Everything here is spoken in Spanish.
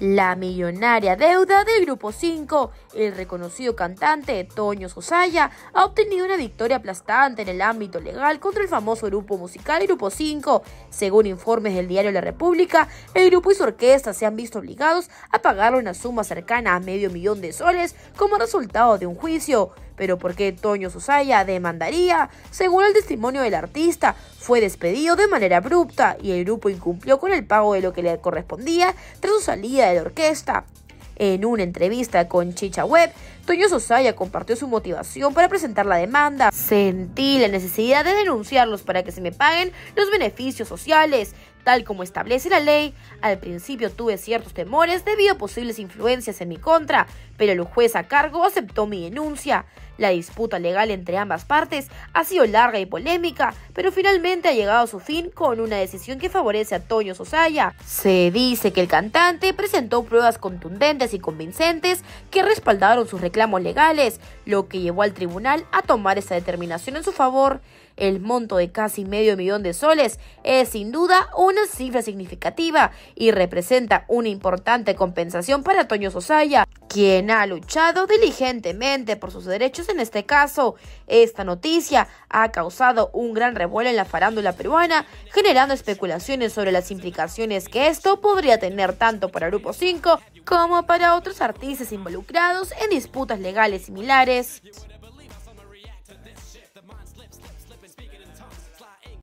La millonaria deuda del Grupo 5, el reconocido cantante Toño Sosaya, ha obtenido una victoria aplastante en el ámbito legal contra el famoso grupo musical Grupo 5. Según informes del diario La República, el grupo y su orquesta se han visto obligados a pagar una suma cercana a medio millón de soles como resultado de un juicio. Pero ¿por qué Toño Sosaya demandaría? Según el testimonio del artista, fue despedido de manera abrupta y el grupo incumplió con el pago de lo que le correspondía tras su salida de la orquesta. En una entrevista con Chicha Web, Toño Sosaya compartió su motivación para presentar la demanda. Sentí la necesidad de denunciarlos para que se me paguen los beneficios sociales, tal como establece la ley. Al principio tuve ciertos temores debido a posibles influencias en mi contra, pero el juez a cargo aceptó mi denuncia. La disputa legal entre ambas partes ha sido larga y polémica, pero finalmente ha llegado a su fin con una decisión que favorece a Toño Sosaya. Se dice que el cantante presentó pruebas contundentes y convincentes que respaldaron sus reclamos legales, lo que llevó al tribunal a tomar esa determinación en su favor. El monto de casi medio millón de soles es sin duda una cifra significativa y representa una importante compensación para Toño Sosaya, quien ha luchado diligentemente por sus derechos en este caso. Esta noticia ha causado un gran revuelo en la farándula peruana, generando especulaciones sobre las implicaciones que esto podría tener tanto para Grupo 5 como para otros artistas involucrados en disputas legales similares.